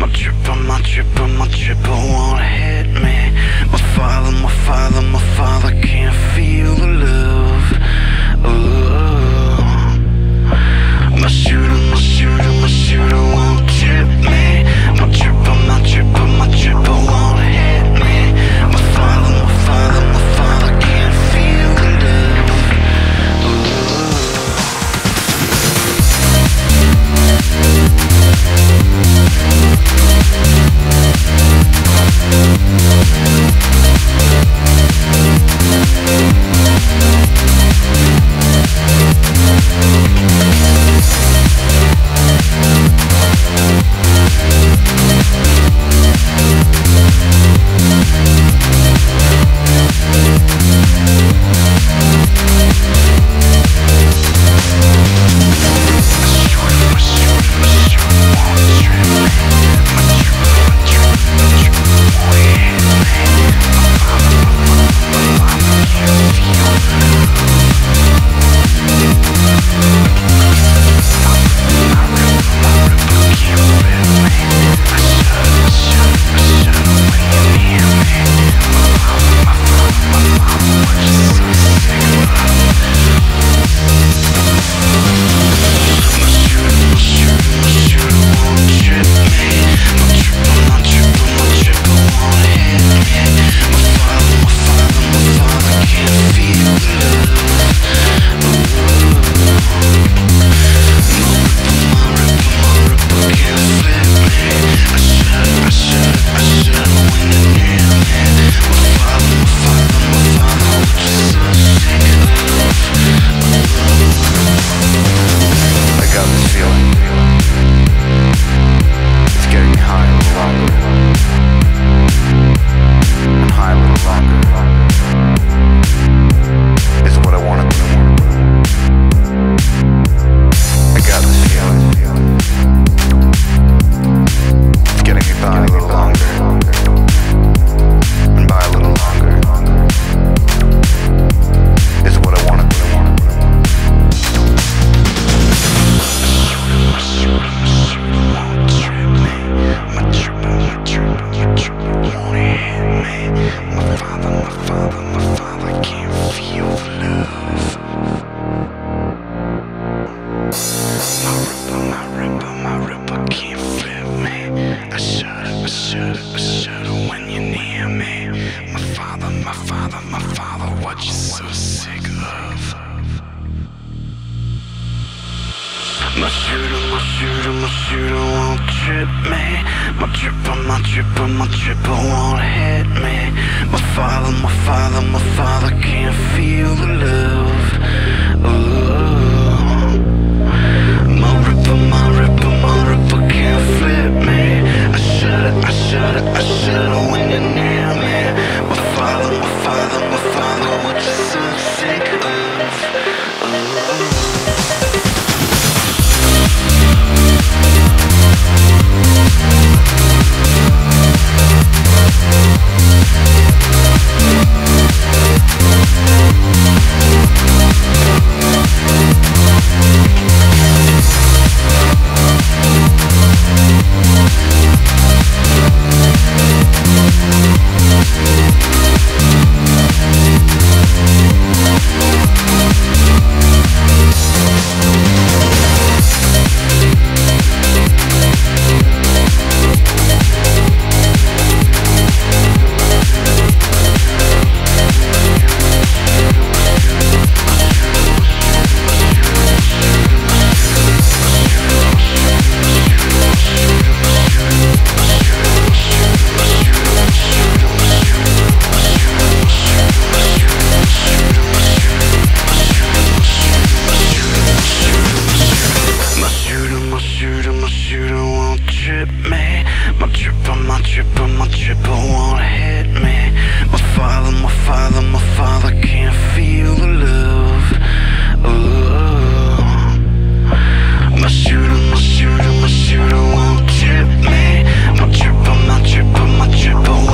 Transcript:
my trip, on my trip, on my trip, I. father, my father, what you so sick of? My shooter, my shooter, my shooter won't trip me. My tripper, my tripper, my tripper won't hit me. My father, my father, my father can't feel the love. Oh. My ripper, my ripper, my ripper can't flip me. I should've, I should've, I should've. my trip my trip won't hit me. My father, my father, my father can't feel the love. My shooter, my shooter, my shooter won't tip me. My trip my trip my trip